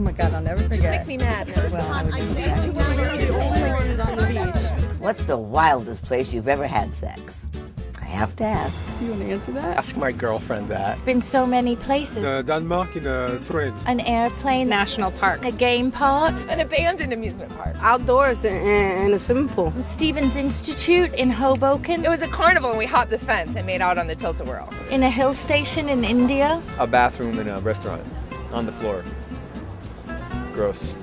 my God, I'll never forget. Just makes me mad. What's the wildest place you've ever had sex? I have to ask. Do you want to answer that? Ask my girlfriend that. It's been so many places. Uh, Denmark in a train. An airplane, National park. a game park, An abandoned amusement park. Outdoors in, in a swimming pool. Stevens Institute in Hoboken, It was a carnival and we hopped the fence and made out on the tilt-a-whirl. in a hill station in India. A bathroom in a restaurant on the floor gross.